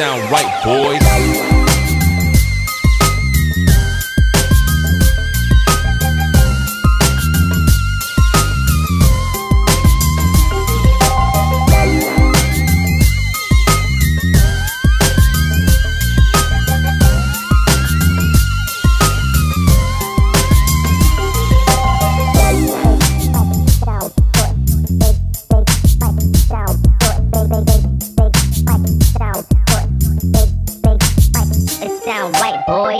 Sound right, boys. Boy.